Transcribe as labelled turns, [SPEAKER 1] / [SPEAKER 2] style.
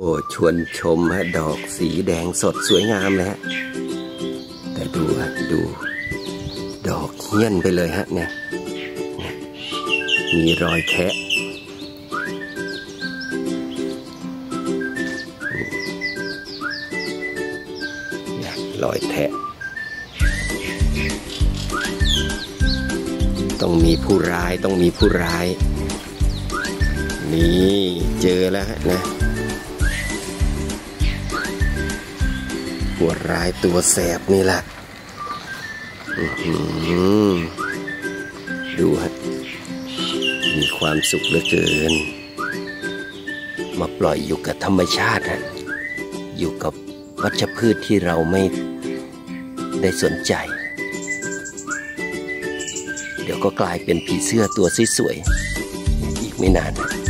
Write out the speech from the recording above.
[SPEAKER 1] โอ้ชวนชมฮะดอกสีแดงสดสวยงามเลยฮะแต่ดูฮะดู ดอกเฮี้ยนไปเลยฮะเนี่ยเนี่ยมีรอยแคะเนี่ยรอยแทะ ต้องมีผู้ร้ายต้องมีผู้ร้าย นี่เจอแล้วฮะนะ หัวร้ายตัวแสบนี่แหละดูฮะ มีความสุขเหลือเกิน มาปล่อยอยู่กับธรรมชาติฮะ อยู่กับวัชพืชที่เราไม่ได้สนใจ เดี๋ยวก็กลายเป็นผีเสื้อตัวสวยๆอีกไม่นานนะ